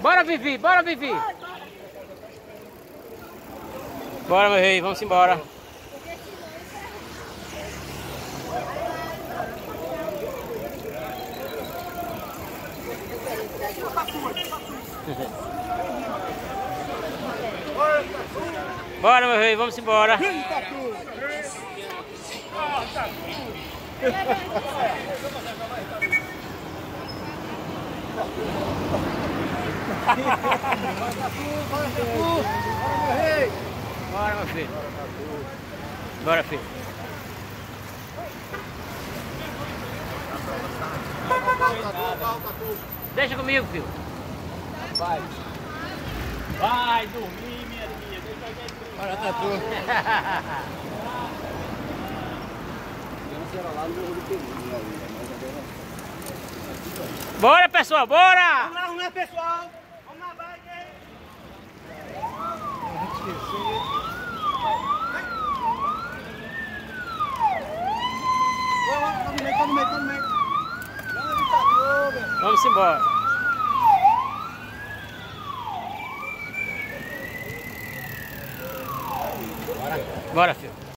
Bora, Vivi, bora, Vivi. Bora, meu rei, vamos embora. Bora, meu rei, vamos embora. Bora, meu filho. Bora, filho. Deixa comigo, filho. Vai. Vai dormir, minha filha. Deixa a gente dormir. Bora, Tatu. Bora, pessoal, bora! Vamos lá, vamos lá, pessoal. Vamos lá, vai, gente. Tá no meio, tá no meio, tá no meio. Grande Tatu, velho. Vamos embora. Bora, filho.